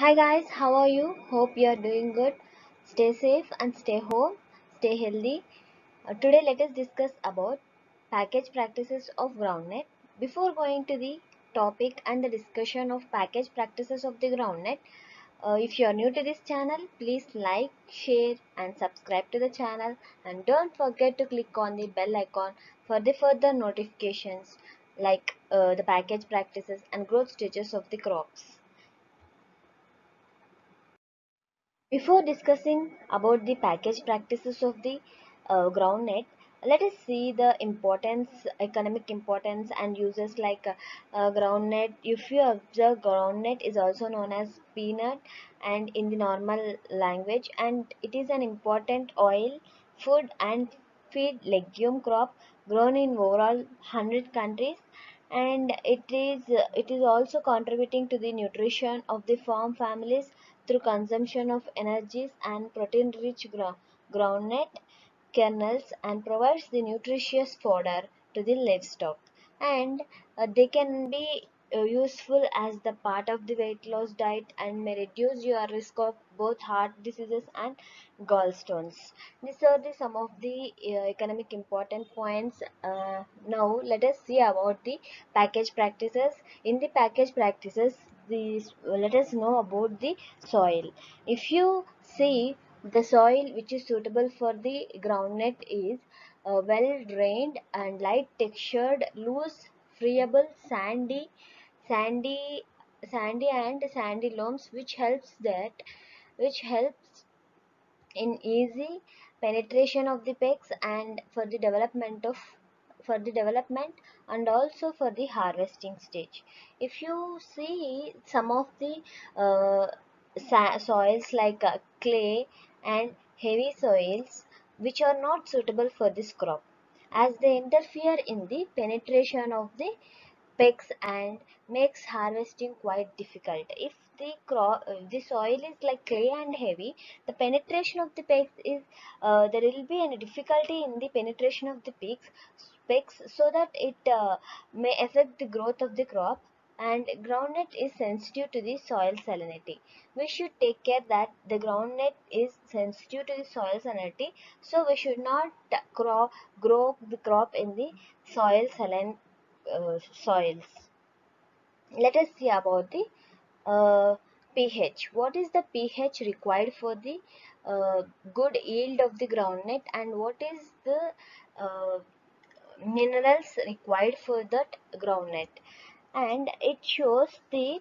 Hi guys, how are you? Hope you are doing good. Stay safe and stay home. Stay healthy. Uh, today let us discuss about package practices of groundnut. Before going to the topic and the discussion of package practices of the groundnut, uh, if you are new to this channel, please like, share and subscribe to the channel and don't forget to click on the bell icon for the further notifications like uh, the package practices and growth stages of the crops. Before discussing about the package practices of the uh, let us see the importance, economic importance and uses like uh, uh. If you observe, groundnut is also known as peanut and in the normal language and it is an important oil, food and feed legume crop grown in overall 100 countries and it is it is also contributing to the nutrition of the farm families through consumption of energies and protein-rich groundnut kernels and provides the nutritious fodder to the livestock. And uh, they can be uh, useful as the part of the weight loss diet and may reduce your risk of both heart diseases and gallstones. These are the some of the uh, economic important points. Uh, now let us see about the package practices. In the package practices let us know about the soil. If you see the soil which is suitable for the groundnut is uh, well drained and light textured loose friable sandy sandy sandy and sandy loams which helps that which helps in easy penetration of the pegs and for the development of for the development and also for the harvesting stage if you see some of the uh, soils like uh, clay and heavy soils which are not suitable for this crop as they interfere in the penetration of the pegs and makes harvesting quite difficult. If the crop, the soil is like clay and heavy, the penetration of the pegs is uh, there will be a difficulty in the penetration of the pegs, so that it uh, may affect the growth of the crop. And groundnut is sensitive to the soil salinity. We should take care that the groundnut is sensitive to the soil salinity, so we should not grow, grow the crop in the soil saline uh, soils. Let us see about the uh, pH. What is the pH required for the uh, good yield of the groundnut and what is the uh, minerals required for that groundnut and it shows the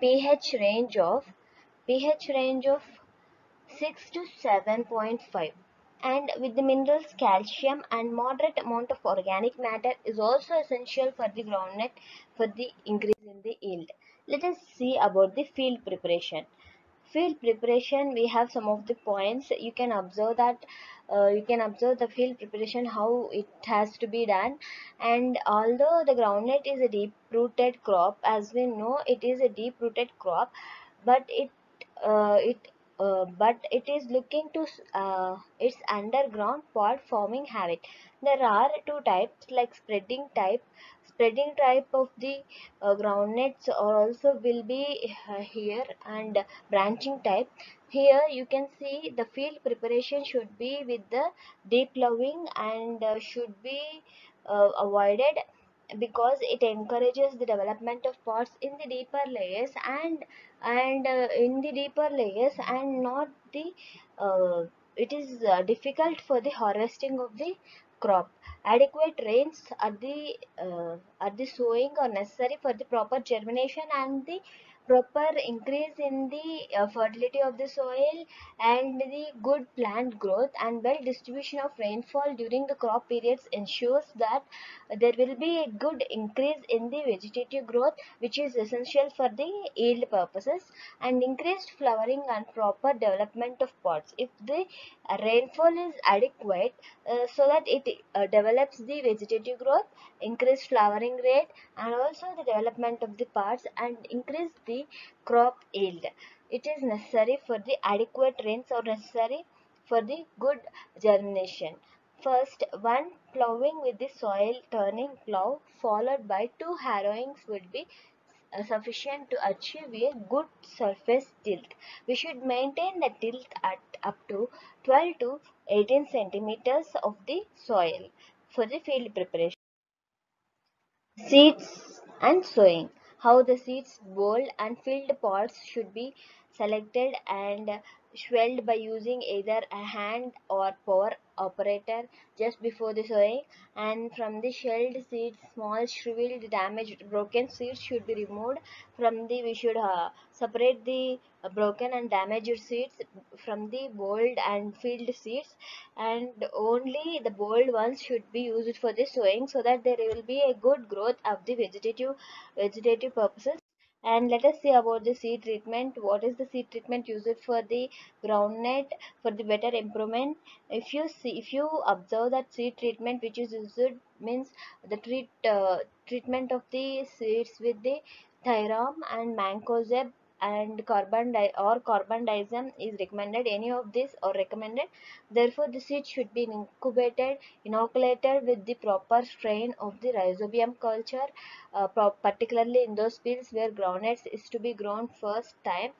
pH range of pH range of 6 to 7.5 and with the minerals calcium and moderate amount of organic matter is also essential for the groundnut for the increase in the yield. Let us see about the field preparation field preparation we have some of the points. You can observe that uh, you can observe the field preparation how it has to be done. And although the groundnut is a deep rooted crop as we know it is a deep rooted crop but it uh, it uh, but it is looking to uh, its underground pod forming habit. There are two types like spreading type spreading type of the uh, or also will be uh, here and branching type. Here you can see the field preparation should be with the deep ploughing and uh, should be avoided because it encourages the development of pods in the deeper layers and and uh, in the deeper layers and not the uh, it is uh, difficult for the harvesting of the crop adequate rains at the uh, at the sowing are necessary for the proper germination and the proper increase in the uh, fertility of the soil and the good plant growth and well distribution of rainfall during the crop periods ensures that there will be a good increase in the vegetative growth which is essential for the yield purposes and increased flowering and proper development of pods. If the rainfall is adequate uh, so that it uh, develops the vegetative growth increased flowering rate and also the development of the parts and increase the crop yield. It is necessary for the adequate rains or necessary for the good germination. First, one ploughing with the soil turning plough followed by two harrowings would be uh, sufficient to achieve a good surface tilth. We should maintain the tilth at up to 12 to 18 centimeters of the soil for the field preparation. Seeds and sowing. How the seeds, bowl and field pods should be selected and swelled by using either a hand or power operator just before the sowing and from the shelled seeds small shriveled damaged broken seeds should be removed from the we should uh, separate the broken and damaged seeds from the bold and filled seeds. And only the bold ones should be used for the sowing so that there will be a good growth of the vegetative vegetative purposes and let us see about the seed treatment. What is the seed treatment used for the groundnut for the better improvement? If you see if you observe that seed treatment which is used means the treat uh, treatment of the seeds with the thiram and mancozeb and carbon di- or carbendazim is recommended any of this or recommended. Therefore the seed should be incubated inoculated with the proper strain of the rhizobium culture uh, particularly in those fields where groundnuts is to be grown first time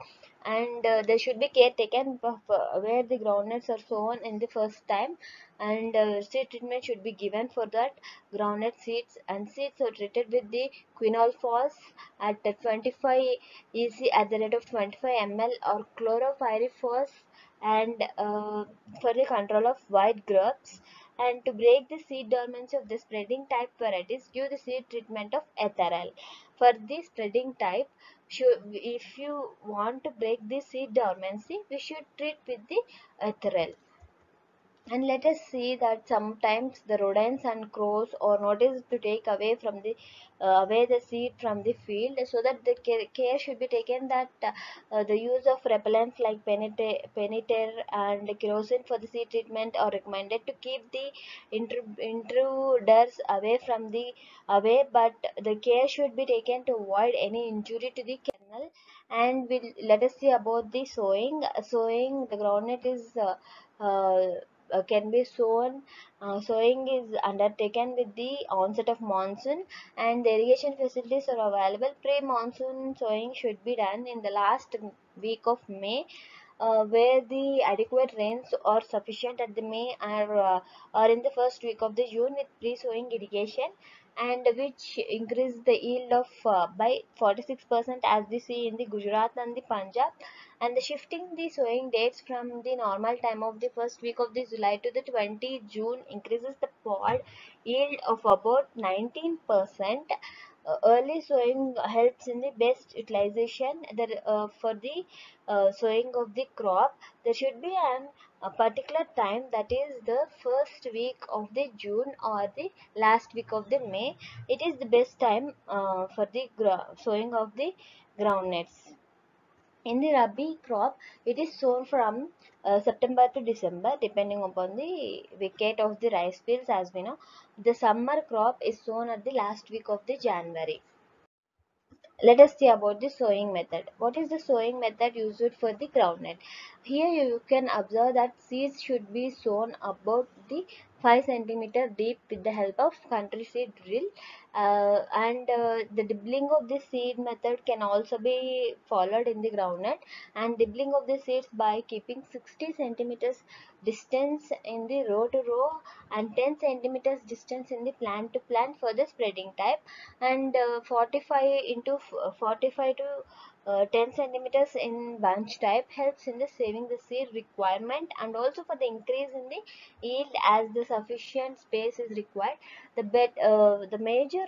and uh, there should be care taken where the groundnuts are sown in the first time. And uh, seed treatment should be given for that. Groundnut seeds and seeds are treated with the quinalphos at 25 EC at the rate of 25 ml or chlorpyrifos and uh, for the control of white grubs. And to break the seed dormancy of the spreading type varieties give the seed treatment of Ethrel for the spreading type if you want to break the seed dormancy we should treat with the uh, Ethrel and let us see that sometimes the rodents and crows are noticed to take away from the uh, away the seed from the field so that the care, care should be taken that uh, the use of repellents like penetr and kerosene for the seed treatment are recommended to keep the intruders away from the away but the care should be taken to avoid any injury to the kernel. And we'll let us see about the sowing. Sowing the groundnut is uh, uh, uh, can be sown uh, sowing is undertaken with the onset of monsoon and the irrigation facilities are available. Pre-monsoon sowing should be done in the last week of may uh, where the adequate rains are sufficient at the May or, uh, or in the first week of the June with pre-sowing irrigation and which increase the yield of uh, by 46% as we see in the Gujarat and the Punjab and the shifting the sowing dates from the normal time of the first week of the July to the 20 June increases the pod yield of about 19%. Uh, early sowing helps in the best utilization that, uh, for the uh, sowing of the crop. There should be an a particular time that is the first week of the June or the last week of the May. It is the best time uh, for the sowing of the groundnuts. In the Rabi crop, it is sown from uh, September to December depending upon the wicket of the rice fields as we know. The summer crop is sown at the last week of the January. Let us see about the sowing method. What is the sowing method used for the groundnut? Here you can observe that seeds should be sown about the 5 centimeter deep with the help of country seed drill. Uh, and uh, the dibbling of the seed method can also be followed in the groundnut and dibbling of the seeds by keeping 60 centimeters distance in the row to row and 10 centimeters distance in the plant to plant for the spreading type. And uh, 45 into 45 to uh, 10 centimeters in bunch type helps in the saving the seed requirement and also for the increase in the yield as the sufficient space is required. The bed uh, the major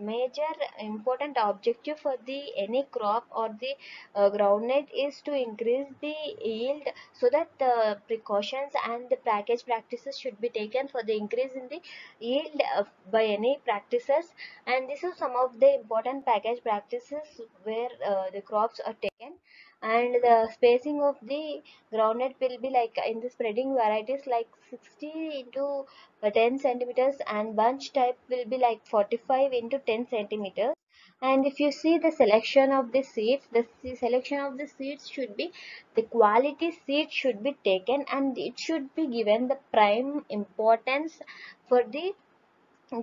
major important objective for the any crop or the uh, groundnut is to increase the yield so that the precautions and the package practices should be taken for the increase in the yield uh, by any practices. And this is some of the important package practices where uh, the crops are taken. And the spacing of the groundnut will be like in the spreading varieties like 60 into uh, 10 centimeters and bunch type will be like 45 into 10 centimeters. And if you see the selection of the seeds the selection of the seeds should be the quality seed should be taken and it should be given the prime importance for the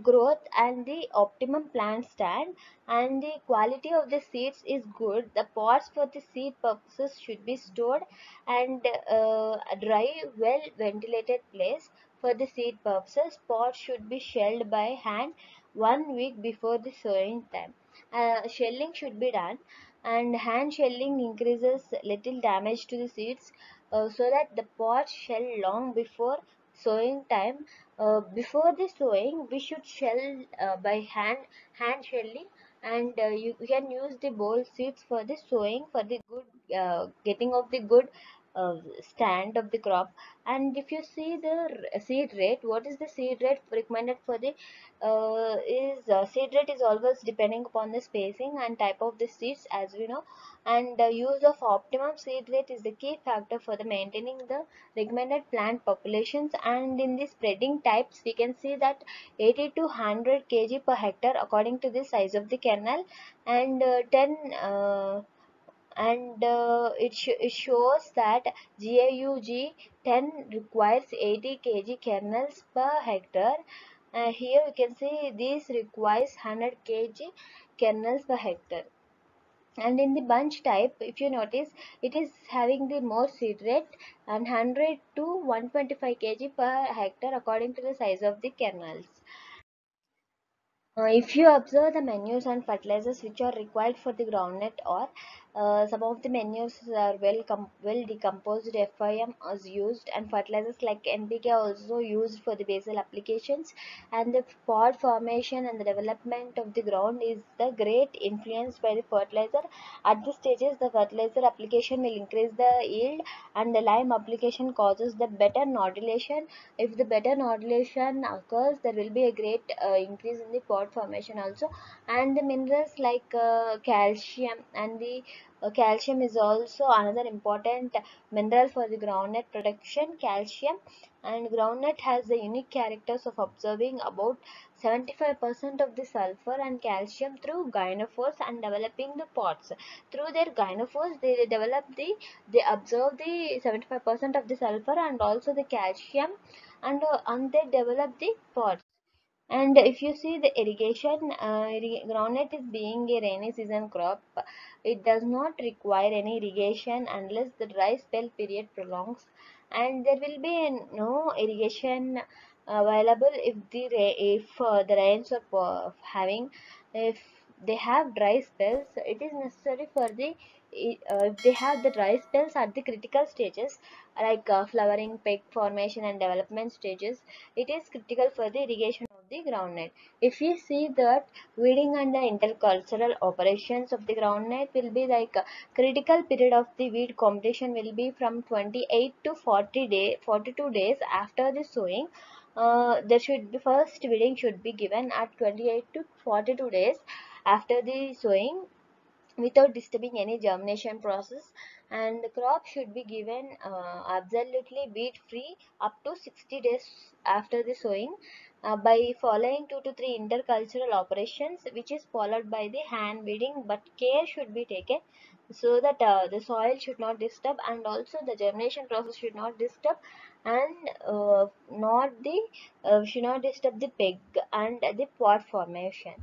growth and the optimum plant stand and the quality of the seeds is good. The pots for the seed purposes should be stored and uh, a dry well ventilated place for the seed purposes. Pots should be shelled by hand one week before the sowing time. Uh, shelling should be done and hand shelling increases little damage to the seeds uh, so that the pots shell long before sowing time. Uh, before the sowing we should shell uh, by hand hand shelling and uh, you can use the bowl seeds for the sowing for the good uh, getting of the good uh, stand of the crop. And if you see the seed rate what is the seed rate recommended for the uh, is uh, seed rate is always depending upon the spacing and type of the seeds as we know. And the use of optimum seed rate is the key factor for the maintaining the recommended plant populations. And in the spreading types we can see that 80 to 100 kg per hectare according to the size of the kernel and uh, 10 uh, and uh, it, sh- it shows that GAUG 10 requires 80 kg kernels per hectare. Uh, here you can see this requires 100 kg kernels per hectare. And in the bunch type if you notice it is having the more seed rate and 100 to 125 kg per hectare according to the size of the kernels. Uh, if you observe the manures and fertilizers which are required for the groundnut or uh, some of the manures are well well decomposed FYM is used and fertilizers like NPK are also used for the basal applications. And the pod formation and the development of the ground is the great influence by the fertilizer. At this stages the fertilizer application will increase the yield and the lime application causes the better nodulation. If the better nodulation occurs there will be a great uh, increase in the pod formation also. And the minerals like uh, calcium and the calcium is also another important mineral for the groundnut production calcium. And groundnut has the unique characters of absorbing about 75% of the sulfur and calcium through gynophores and developing the pods through their gynophores they develop the they absorb the 75% of the sulfur and also the calcium. And, uh, and they develop the pods and if you see the irrigation uh, groundnut is being a rainy season crop. It does not require any irrigation unless the dry spell period prolongs. And there will be no irrigation available if the if uh, the rains are having if they have dry spells. It is necessary for the uh, if they have the dry spells at the critical stages like uh, flowering peg formation and development stages it is critical for the irrigation the groundnut if we see that weeding and the intercultural operations of the groundnut will be like a critical period of the weed competition will be from 28 to 40 day 42 days after the sowing uh, there should be first weeding should be given at 28 to 42 days after the sowing without disturbing any germination process and the crop should be given uh, absolutely weed free up to 60 days after the sowing uh, by following 2 to 3 intercultural operations which is followed by the hand weeding but care should be taken so that uh, the soil should not disturb and also the germination process should not disturb and uh, not the uh, should not disturb the peg and the pod formation.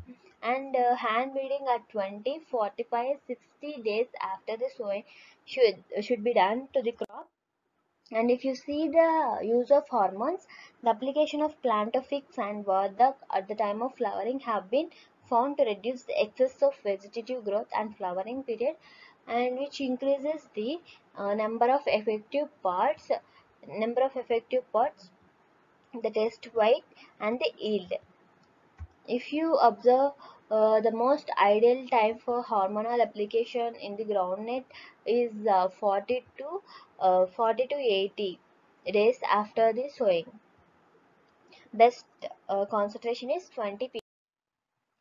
And uh, hand weeding at 20 45 60 days after the sowing should should be done to the crop and if you see the use of hormones the application of Planofix and vardak at the time of flowering have been found to reduce the excess of vegetative growth and flowering period and which increases the uh, number of effective parts number of effective parts the test weight and the yield. If you observe uh, the most ideal time for hormonal application in the groundnut is uh, 40 to uh, 40 to 80 days after the sowing. Best uh, concentration is 20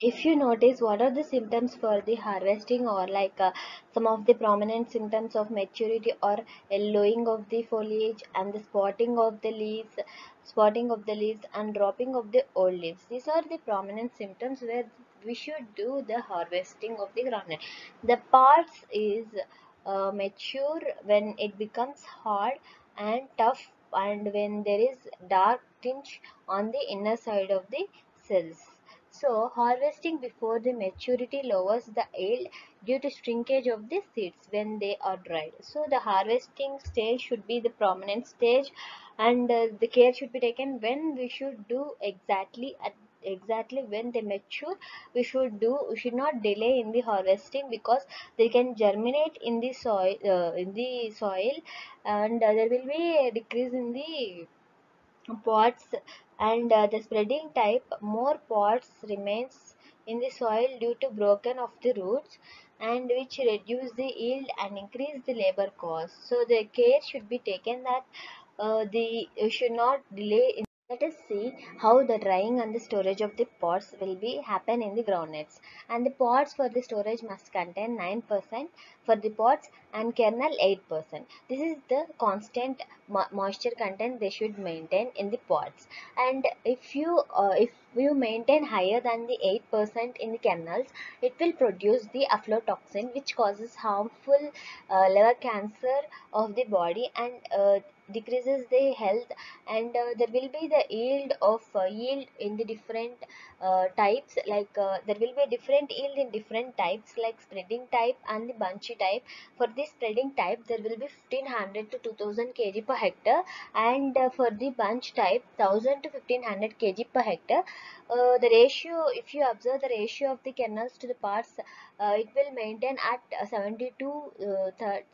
if you notice what are the symptoms for the harvesting or like uh, some of the prominent symptoms of maturity or yellowing of the foliage and the spotting of the leaves spotting of the leaves and dropping of the old leaves these are the prominent symptoms where we should do the harvesting of the groundnut the parts is uh, mature when it becomes hard and tough and when there is dark tinge on the inner side of the cells. So harvesting before the maturity lowers the yield due to shrinkage of the seeds when they are dried. So the harvesting stage should be the prominent stage and uh, the care should be taken when we should do exactly at exactly when they mature we should do we should not delay in the harvesting because they can germinate in the soil uh, in the soil and uh, there will be a decrease in the pods and uh, the spreading type more pods remains in the soil due to broken of the roots and which reduce the yield and increase the labor cost. So the care should be taken that uh, the you should not delay in let us see how the drying and the storage of the pods will be happen in the groundnuts. And the pods for the storage must contain 9% for the pods and kernel 8%. This is the constant mo moisture content they should maintain in the pods. And if you uh, if you maintain higher than the 8% in the kernels, it will produce the aflatoxin which causes harmful uh, liver cancer of the body and uh, decreases the health and uh, there will be the yield of uh, yield in the different uh, types like uh, there will be a different yield in different types like spreading type and the bunchy type. For the spreading type there will be 1500 to 2000 kg per hectare and uh, for the bunch type 1000 to 1500 kg per hectare. Uh, the ratio if you observe the ratio of the kernels to the parts it will maintain at 72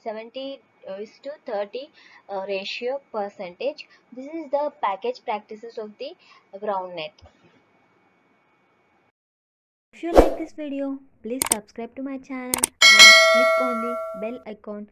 70 is to 30 uh, ratio percentage. This is the package practices of the groundnut. If you like this video, please subscribe to my channel and click on the bell icon